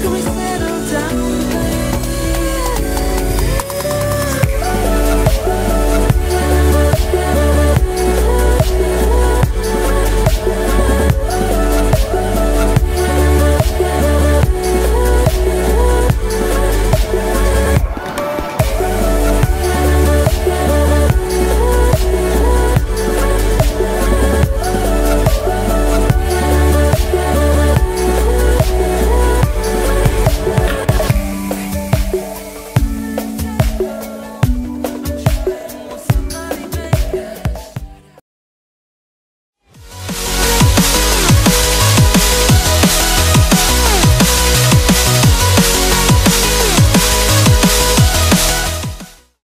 Can we?